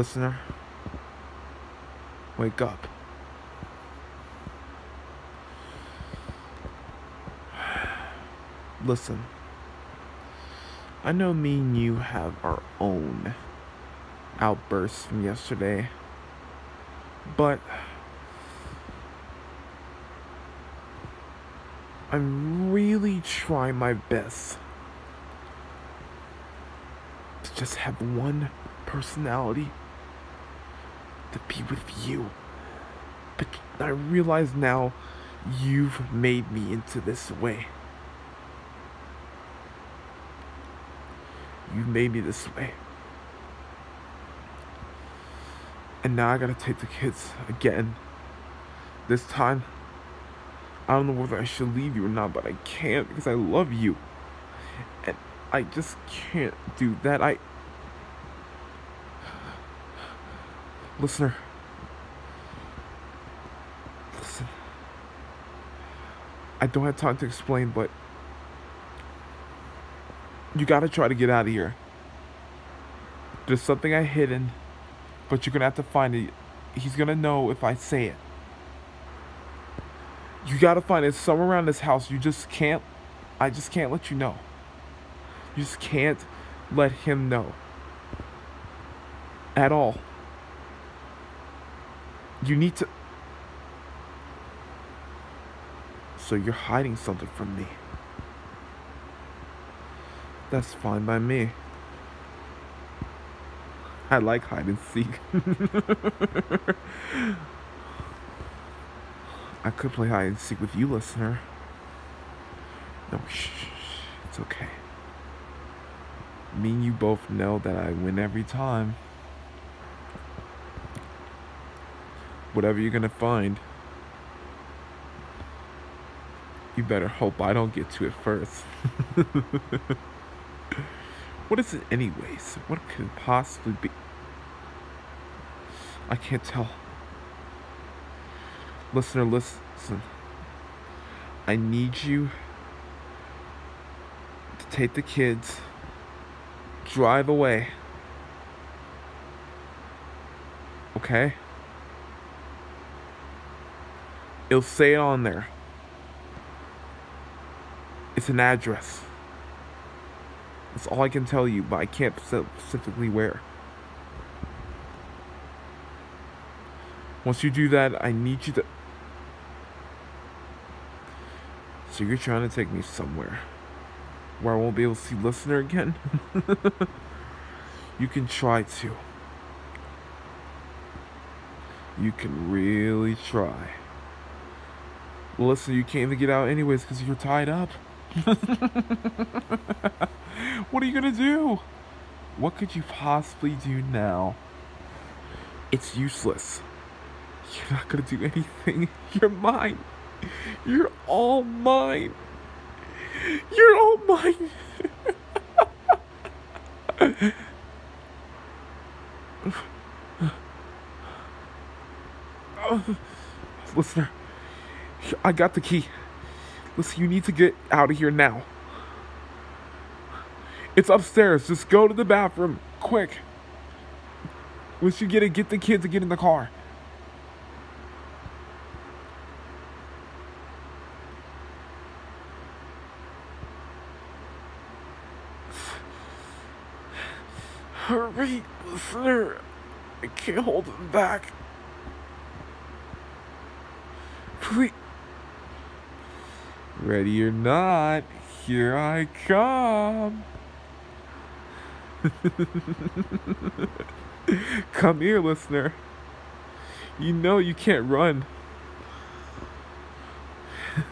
Listener, wake up. Listen, I know me and you have our own outbursts from yesterday, but I'm really trying my best to just have one personality to be with you. But I realize now you've made me into this way. You made me this way. And now I gotta take the kids again. This time, I don't know whether I should leave you or not, but I can't because I love you. And I just can't do that. I. Listener. Listen. I don't have time to explain, but. You gotta try to get out of here. There's something I hidden, but you're gonna have to find it. He's gonna know if I say it. You gotta find it somewhere around this house. You just can't. I just can't let you know. You just can't let him know. At all. You need to. So you're hiding something from me. That's fine by me. I like hide and seek. I could play hide and seek with you, listener. No, shh, shh, it's okay. Me and you both know that I win every time. Whatever you're gonna find, you better hope I don't get to it first. what is it, anyways? What could it possibly be? I can't tell. Listener, listen. I need you to take the kids, drive away. Okay? It'll say it on there. It's an address. That's all I can tell you, but I can't specifically where. Once you do that, I need you to. So you're trying to take me somewhere where I won't be able to see listener again? you can try to. You can really try. Listen, you can't even get out anyways because you're tied up. what are you gonna do? What could you possibly do now? It's useless. You're not gonna do anything. You're mine. You're all mine. You're all mine. Listener, I got the key. Listen, you need to get out of here now. It's upstairs. Just go to the bathroom. Quick. Once you get it, get the kids to get in the car. Hurry, listener. I can't hold him back. Please. Ready or not, here I come. come here, listener. You know you can't run.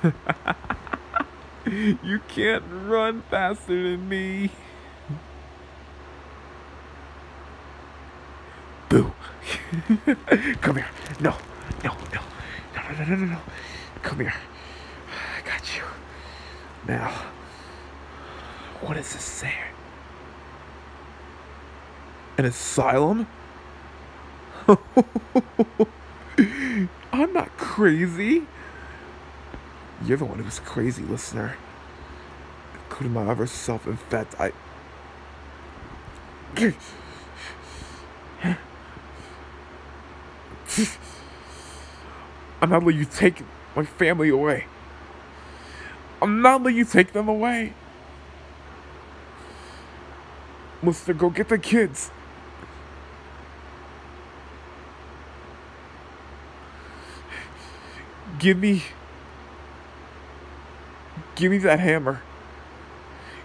you can't run faster than me. Boo. Come here. No, no, no. No, no, no, no, no. Come here. Now, what does this say? An asylum? I'm not crazy. You're the one who's crazy, listener. Including my other self. In fact, I. I'm not letting you take my family away. I'm not letting you take them away. Mister, go get the kids. Give me. Give me that hammer.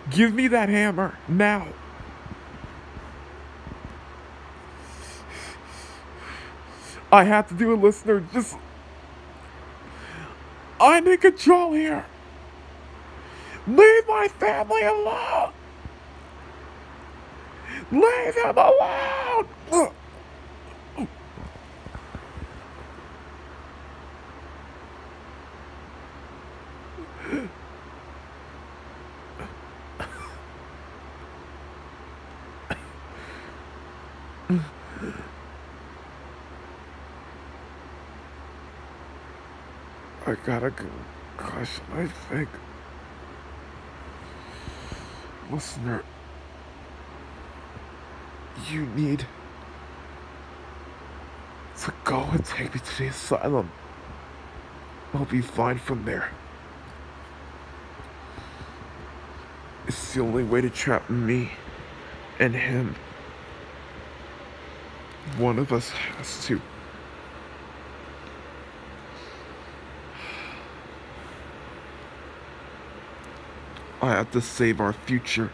Give me that hammer now. I have to do it, listener. Just. I'm in control here. Leave my family alone. Leave them alone. I got a concussion, I think. Listener, you need to go and take me to the asylum. I'll be fine from there. It's the only way to trap me and him. One of us has to. I have to save our future.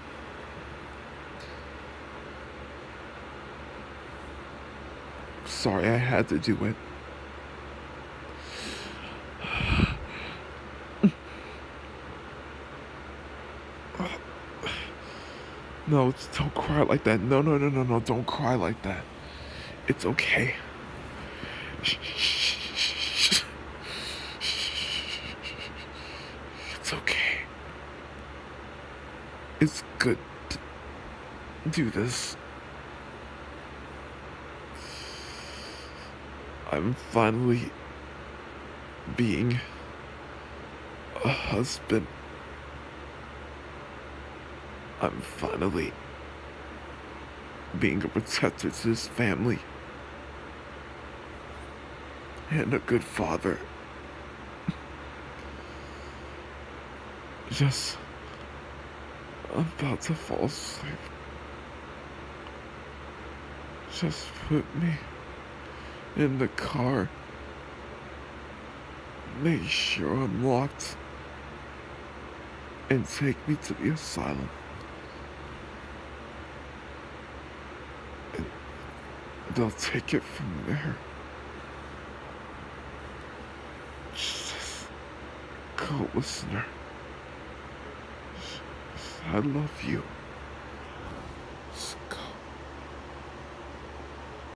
Sorry, I had to do it. No, don't cry like that. No, no, no, no, no. Don't cry like that. It's okay. It's okay. Good do this. I'm finally being a husband. I'm finally being a protector to his family and a good father. Just I'm about to fall asleep. Just put me in the car. Make sure I'm locked. And take me to the asylum. And they'll take it from there. Just go, listener. I love you.